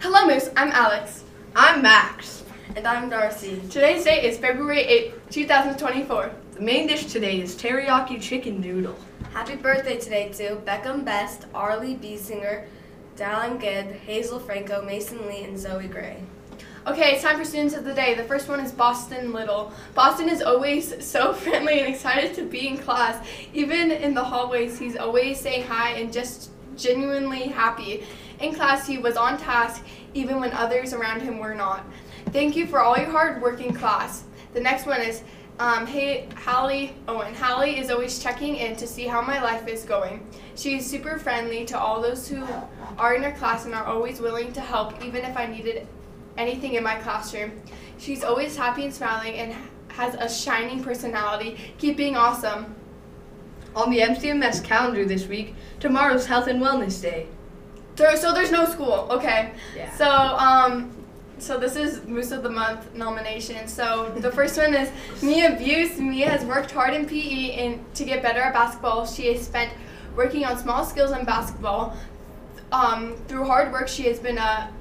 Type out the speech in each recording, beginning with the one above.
Hello, Moose. I'm Alex. I'm Max. And I'm Darcy. Today's date is February 8th, 2024. The main dish today is teriyaki chicken noodle. Happy birthday today to Beckham Best, Arlie Biesinger, Dallin Gibb, Hazel Franco, Mason Lee, and Zoe Gray. Okay, it's time for students of the day. The first one is Boston Little. Boston is always so friendly and excited to be in class. Even in the hallways, he's always saying hi and just genuinely happy. In class, he was on task even when others around him were not. Thank you for all your hard work in class. The next one is um, hey, Hallie Owen. Hallie is always checking in to see how my life is going. She is super friendly to all those who are in her class and are always willing to help even if I needed anything in my classroom. She's always happy and smiling and has a shining personality. Keep being awesome. On the MCMS calendar this week, tomorrow's Health and Wellness Day. There, so there's no school. Okay. Yeah. So um, so this is Moose of the Month nomination. So the first one is Mia Buse. Mia has worked hard in PE and to get better at basketball. She has spent working on small skills in basketball. Um, through hard work, she has been a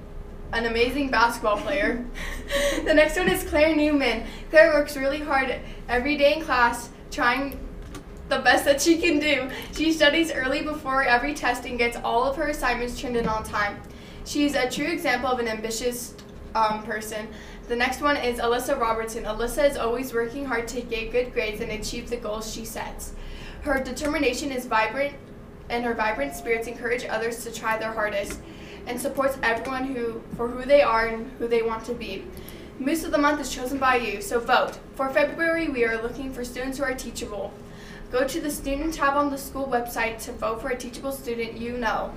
an amazing basketball player. the next one is Claire Newman. Claire works really hard every day in class, trying the best that she can do. She studies early before every test and gets all of her assignments turned in on time. She's a true example of an ambitious um, person. The next one is Alyssa Robertson. Alyssa is always working hard to get good grades and achieve the goals she sets. Her determination is vibrant, and her vibrant spirits encourage others to try their hardest and supports everyone who for who they are and who they want to be. Moose of the Month is chosen by you, so vote. For February, we are looking for students who are teachable. Go to the student tab on the school website to vote for a teachable student you know.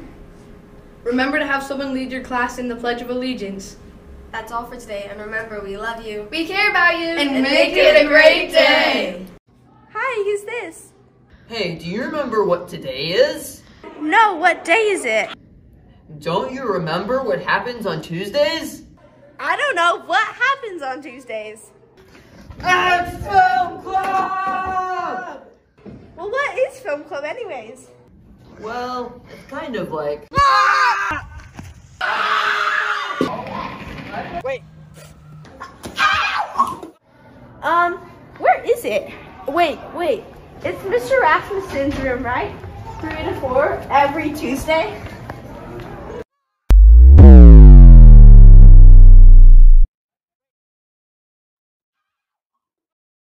Remember to have someone lead your class in the Pledge of Allegiance. That's all for today, and remember, we love you. We care about you And make it a great day. Hi, who's this? Hey, do you remember what today is? No, what day is it? Don't you remember what happens on Tuesdays? I don't know. What happens on Tuesdays? At Film Club! Well, what is Film Club anyways? Well, it's kind of like... Wait. Um, where is it? Wait, wait. It's Mr. Rasmussen's room, right? Three to four every Tuesday?